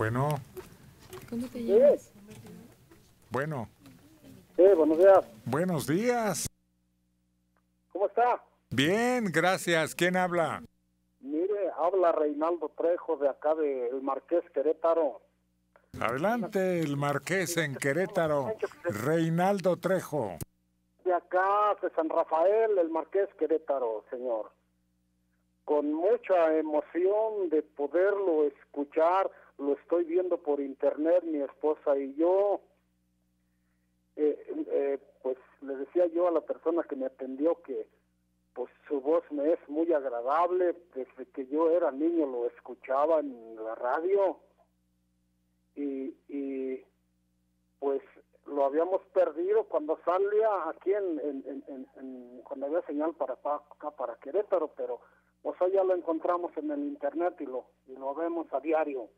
Bueno, ¿Cómo te llamas? bueno, Sí, buenos días. buenos días. ¿Cómo está? Bien, gracias. ¿Quién habla? Mire, habla Reinaldo Trejo de acá del Marqués Querétaro. Adelante, el Marqués en Querétaro. Reinaldo Trejo. De acá, de San Rafael, el Marqués Querétaro, señor. Con mucha emoción de poderlo escuchar, lo estoy viendo por internet, mi esposa y yo. Eh, eh, pues le decía yo a la persona que me atendió que pues su voz me es muy agradable. Desde que yo era niño lo escuchaba en la radio. Y, y pues lo habíamos perdido cuando salía aquí en, cuando había señal para pa- acá para Querétaro, pero pues ya lo encontramos en el internet y lo, y lo vemos a diario.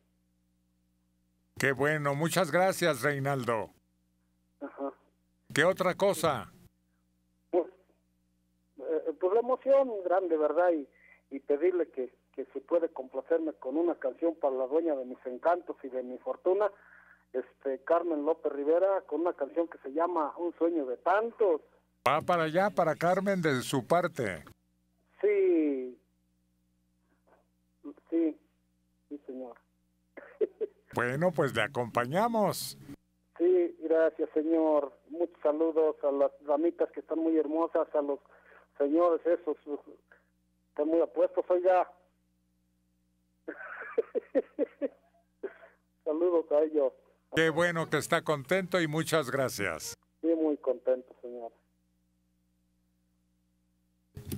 Qué bueno, muchas gracias, Reinaldo. Ajá. ¿Qué otra cosa? Pues, eh, pues la emoción grande, ¿verdad? Y, y pedirle que, que si puede complacerme con una canción para la dueña de mis encantos y de mi fortuna, este Carmen López Rivera, con una canción que se llama Un sueño de tantos. Va para allá, para Carmen, de su parte. Sí, sí, sí, señor. Bueno, pues le acompañamos. Sí, gracias, señor. Muchos saludos a las damitas que están muy hermosas, a los señores esos, están muy apuestos, oiga. saludos a ellos. Qué bueno que está contento y muchas gracias. Sí, muy contento, señor.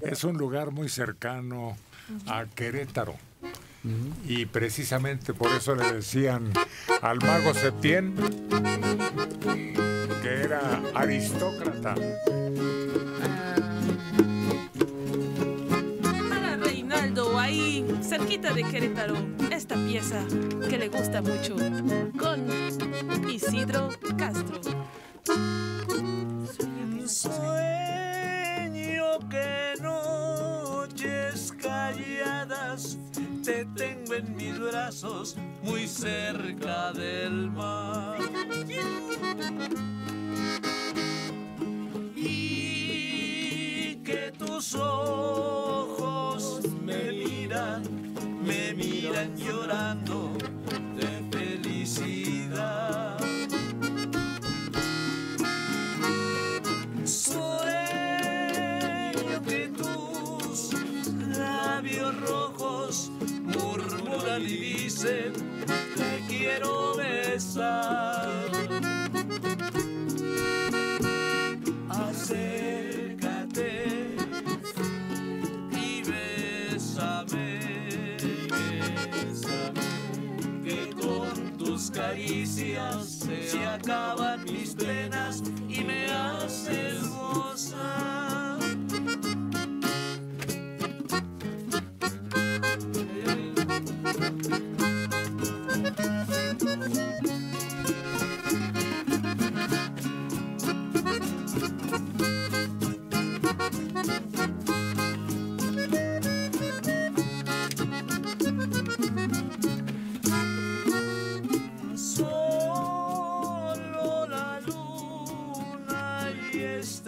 Es un lugar muy cercano a Querétaro. Y precisamente por eso le decían al mago Septién que era aristócrata. Para Reinaldo, ahí cerquita de Querétaro, esta pieza que le gusta mucho, con Isidro Castro. Sueño que tengo en mis brazos muy cerca del mar. Y que tus ojos me miran, me miran llorando y dicen te quiero besar. Acércate y bésame, bésame, que con tus caricias se acaban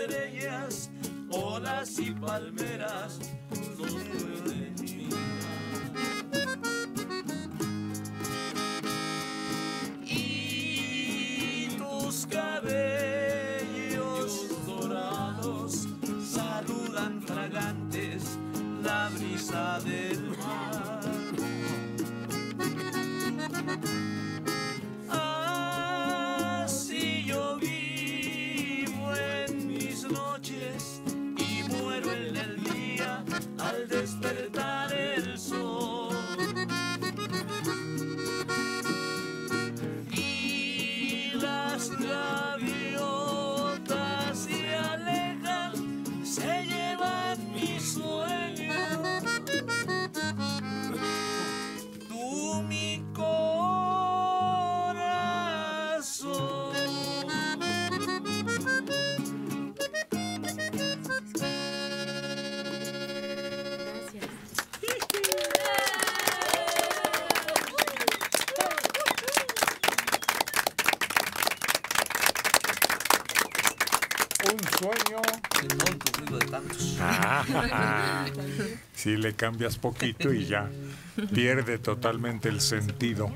estrellas, olas y palmeras nos pueden un sueño. De tantos. Ah, si le cambias poquito y ya pierde totalmente el sentido.